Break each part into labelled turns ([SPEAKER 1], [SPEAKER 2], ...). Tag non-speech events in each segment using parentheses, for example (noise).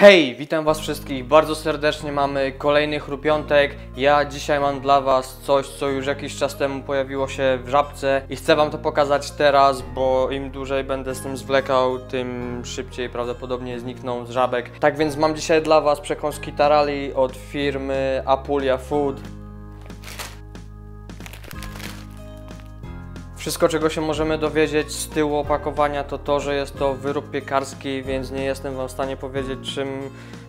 [SPEAKER 1] Hej, witam was wszystkich bardzo serdecznie, mamy kolejny chrupiątek. Ja dzisiaj mam dla was coś, co już jakiś czas temu pojawiło się w Żabce i chcę wam to pokazać teraz, bo im dłużej będę z tym zwlekał, tym szybciej prawdopodobnie znikną z Żabek. Tak więc mam dzisiaj dla was przekąski tarali od firmy Apulia Food. Wszystko, czego się możemy dowiedzieć z tyłu opakowania, to to, że jest to wyrób piekarski, więc nie jestem Wam w stanie powiedzieć, czym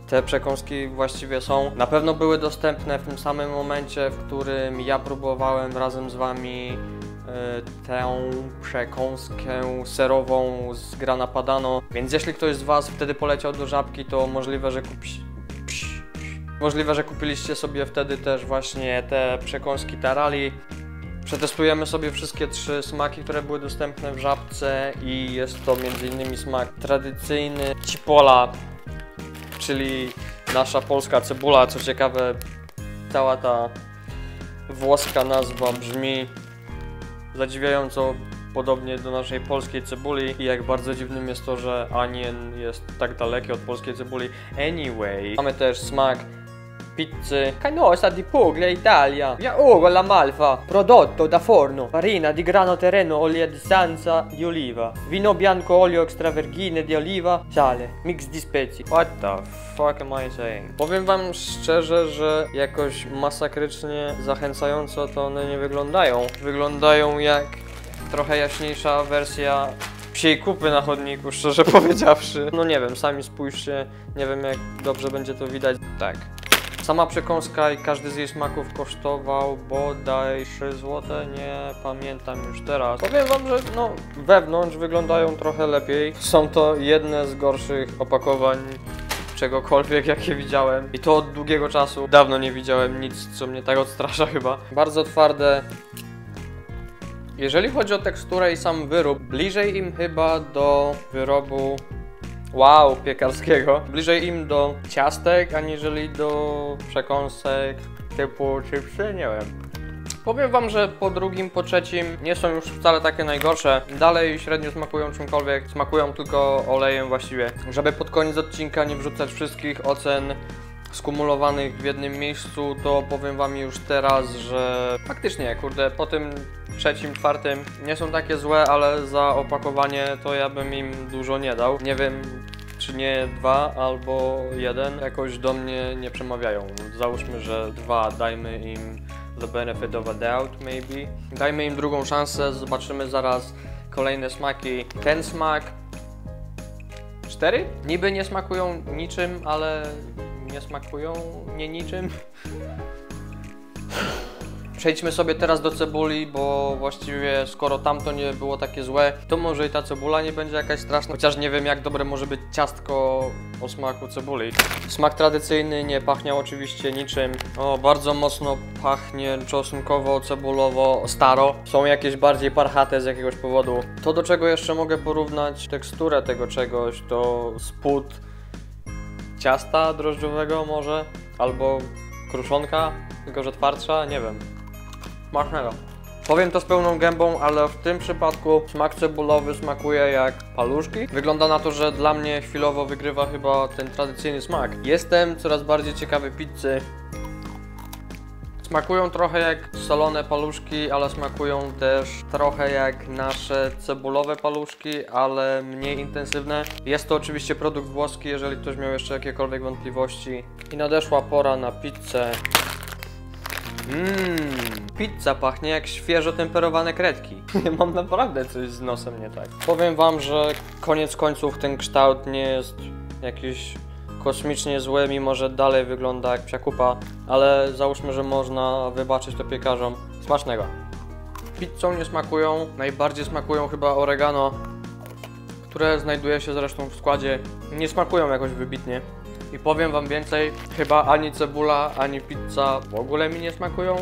[SPEAKER 1] te przekąski właściwie są. Na pewno były dostępne w tym samym momencie, w którym ja próbowałem razem z Wami y, tę przekąskę serową z grana Padano. Więc jeśli ktoś z Was wtedy poleciał do żabki, to możliwe, że kupi... Możliwe, że kupiliście sobie wtedy też właśnie te przekąski tarali. Przetestujemy sobie wszystkie trzy smaki, które były dostępne w żabce i jest to m.in. smak tradycyjny cipola, czyli nasza polska cebula. Co ciekawe, cała ta włoska nazwa brzmi zadziwiająco podobnie do naszej polskiej cebuli i jak bardzo dziwnym jest to, że anien jest tak daleki od polskiej cebuli. Anyway, mamy też smak pizzy Canosa di Puglia Italia. Via Ugo la Malfa. Prodotto da forno. Farina di grano terreno Olio di sanza di oliva. Vino bianco olio extravergine di oliva Sale. Mix di specji What the fuck am I saying? Powiem wam szczerze, że jakoś masakrycznie zachęcająco to one nie wyglądają. Wyglądają jak trochę jaśniejsza wersja psiej kupy na chodniku, szczerze (laughs) powiedziawszy. No nie wiem, sami spójrzcie, nie wiem jak dobrze będzie to widać. Tak. Sama przekąska i każdy z jej smaków kosztował bodaj 3 zł, nie pamiętam już teraz. Powiem wam, że no wewnątrz wyglądają trochę lepiej. Są to jedne z gorszych opakowań czegokolwiek jakie widziałem i to od długiego czasu. Dawno nie widziałem nic, co mnie tak odstrasza chyba. Bardzo twarde, jeżeli chodzi o teksturę i sam wyrób, bliżej im chyba do wyrobu wow piekarskiego, bliżej im do ciastek, aniżeli do przekąsek typu chipsy, nie wiem. Powiem wam, że po drugim, po trzecim nie są już wcale takie najgorsze. Dalej średnio smakują czymkolwiek, smakują tylko olejem właściwie. Żeby pod koniec odcinka nie wrzucać wszystkich ocen skumulowanych w jednym miejscu, to powiem wam już teraz, że faktycznie, kurde, po tym trzecim, czwartym nie są takie złe, ale za opakowanie to ja bym im dużo nie dał. Nie wiem, czy nie dwa albo jeden, jakoś do mnie nie przemawiają. Załóżmy, że dwa, dajmy im the benefit of a doubt maybe. Dajmy im drugą szansę, zobaczymy zaraz kolejne smaki. Ten smak cztery? Niby nie smakują niczym, ale nie smakują nie niczym. Przejdźmy sobie teraz do cebuli, bo właściwie skoro tamto nie było takie złe, to może i ta cebula nie będzie jakaś straszna. Chociaż nie wiem jak dobre może być ciastko o smaku cebuli. Smak tradycyjny nie pachniał oczywiście niczym. O, bardzo mocno pachnie czosnkowo, cebulowo, staro. Są jakieś bardziej parchate z jakiegoś powodu. To do czego jeszcze mogę porównać teksturę tego czegoś, to spód ciasta drożdżowego może, albo kruszonka, tylko że twardsza, nie wiem. Smacznego. Powiem to z pełną gębą, ale w tym przypadku smak cebulowy smakuje jak paluszki. Wygląda na to, że dla mnie chwilowo wygrywa chyba ten tradycyjny smak. Jestem coraz bardziej ciekawy pizzy. Smakują trochę jak solone paluszki, ale smakują też trochę jak nasze cebulowe paluszki, ale mniej intensywne. Jest to oczywiście produkt włoski, jeżeli ktoś miał jeszcze jakiekolwiek wątpliwości. I nadeszła pora na pizzę. Mmm, pizza pachnie jak świeżo temperowane kredki. (laughs) Mam naprawdę coś z nosem nie tak. Powiem wam, że koniec końców ten kształt nie jest jakiś kosmicznie zły, mimo że dalej wygląda jak psiakupa, ale załóżmy, że można wybaczyć to piekarzom. Smacznego. Pizzą nie smakują, najbardziej smakują chyba oregano, które znajduje się zresztą w składzie. Nie smakują jakoś wybitnie. I powiem wam więcej, chyba ani cebula, ani pizza w ogóle mi nie smakują.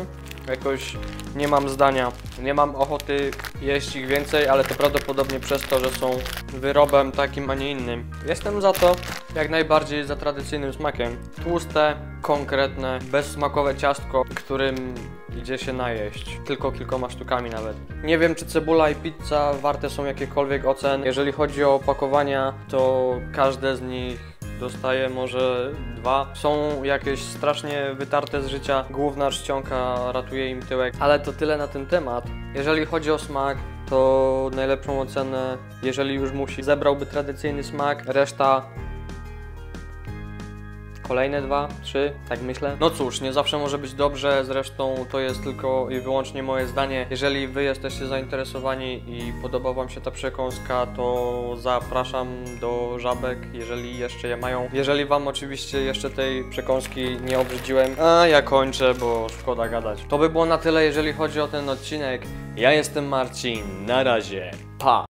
[SPEAKER 1] Jakoś nie mam zdania. Nie mam ochoty jeść ich więcej, ale to prawdopodobnie przez to, że są wyrobem takim, a nie innym. Jestem za to jak najbardziej za tradycyjnym smakiem. Tłuste, konkretne, bezsmakowe ciastko, którym idzie się najeść. Tylko kilkoma sztukami nawet. Nie wiem, czy cebula i pizza warte są jakiekolwiek ocen. Jeżeli chodzi o opakowania, to każde z nich dostaję może dwa. Są jakieś strasznie wytarte z życia, główna czcionka ratuje im tyłek, ale to tyle na ten temat. Jeżeli chodzi o smak, to najlepszą ocenę, jeżeli już musi, zebrałby tradycyjny smak, reszta Kolejne dwa, trzy, tak myślę. No cóż, nie zawsze może być dobrze, zresztą to jest tylko i wyłącznie moje zdanie. Jeżeli wy jesteście zainteresowani i podoba wam się ta przekąska, to zapraszam do żabek, jeżeli jeszcze je mają. Jeżeli wam oczywiście jeszcze tej przekąski nie obrzydziłem, a ja kończę, bo szkoda gadać. To by było na tyle, jeżeli chodzi o ten odcinek. Ja jestem Marcin, na razie, pa!